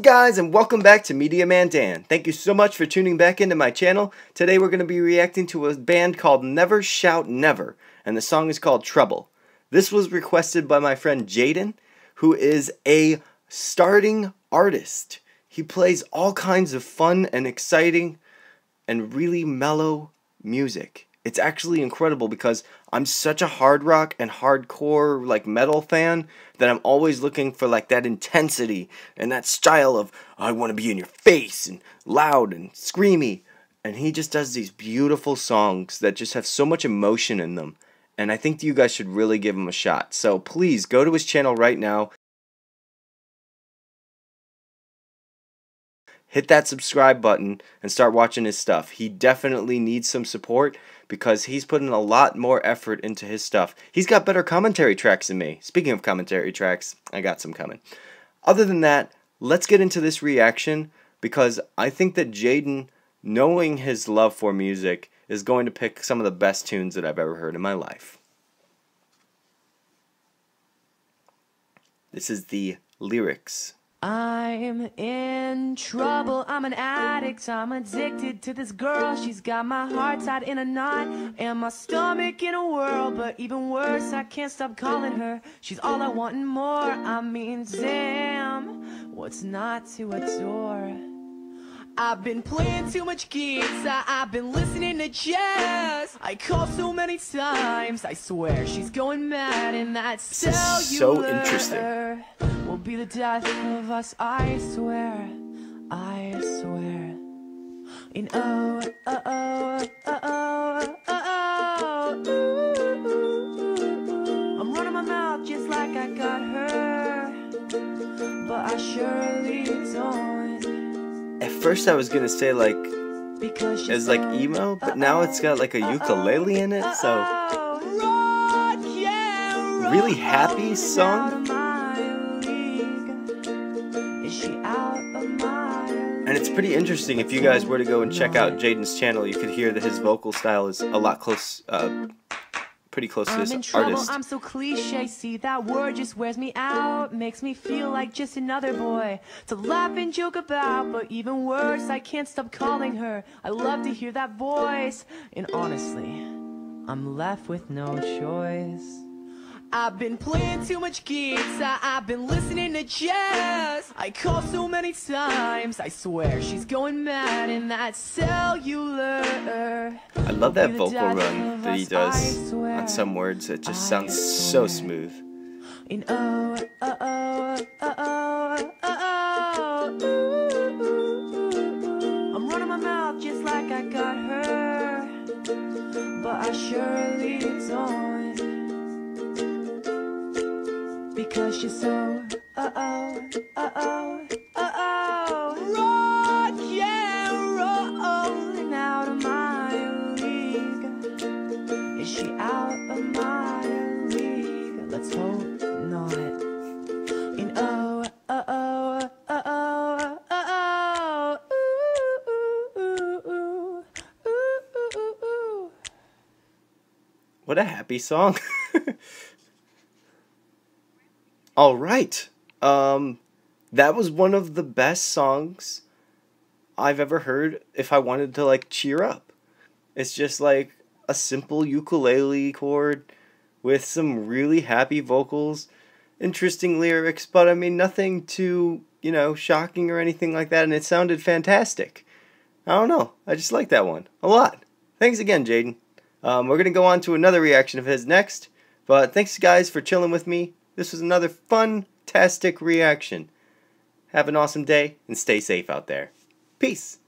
up guys and welcome back to Media Man Dan. Thank you so much for tuning back into my channel. Today we're going to be reacting to a band called Never Shout Never and the song is called Trouble. This was requested by my friend Jeydon who is a starting artist. He plays all kinds of fun and exciting and really mellow music. It's actually incredible because I'm such a hard rock and hardcore like metal fan that I'm always looking for like that intensity and that style of I want to be in your face and loud and screamy. And he just does these beautiful songs that just have so much emotion in them. And I think you guys should really give him a shot. So please go to his channel right now hit that subscribe button and start watching his stuff. He definitely needs some support because he's putting a lot more effort into his stuff. He's got better commentary tracks than me. Speaking of commentary tracks, I got some coming. Other than that, let's get into this reaction because I think that Jeydon, knowing his love for music, is going to pick some of the best tunes that I've ever heard in my life. This is the lyrics. I'm in trouble, I'm an addict, I'm addicted to this girl. She's got my heart tied in a knot and my stomach in a whirl. But even worse, I can't stop calling her. She's all I want and more, I mean damn What's not to adore? I've been playing too much guitar, I've been listening to jazz. I call so many times, I swear she's going mad And that's so interesting. Will be the death of us, I swear, I swear. In oh, uh, oh, uh, oh, uh, oh, oh, oh, ooh, I'm running my mouth just like I got her, but I surely don't. First I was gonna say like, it's like emo, but now it's got like a ukulele in it, so really happy song. And it's pretty interesting if you guys were to go and check out Jeydon's channel, you could hear that his vocal style is a lot close, uh, pretty close to this I'm in trouble, artist. I'm so cliche, see that word just wears me out Makes me feel like just another boy. To laugh and joke about, but even worse I can't stop calling her, I love to hear that voice And honestly, I'm left with no choice I've been playing too much guitar, I've been listening to jazz. I call so many times, I swear she's going mad in that cellular. I love that vocal run that he does. on some words, it just sounds so smooth. In oh, uh, oh, uh, oh, oh, oh, oh, oh, I'm running my mouth just like I got her. But I surely don't because she's so uh oh uh oh uh oh rock and rolling out of my league. Is she out of my league? Let's hope not. In oh uh oh uh oh uh oh. What a happy song. All right. Um, that was one of the best songs I've ever heard if I wanted to like cheer up. It's just like a simple ukulele chord with some really happy vocals, interesting lyrics, but I mean nothing too, you know, shocking or anything like that and it sounded fantastic. I don't know. I just like that one a lot. Thanks again, Jeydon. Um, we're going to go on to another reaction of his next. But thanks, guys, for chilling with me. This was another fun-tastic reaction. Have an awesome day and stay safe out there. Peace.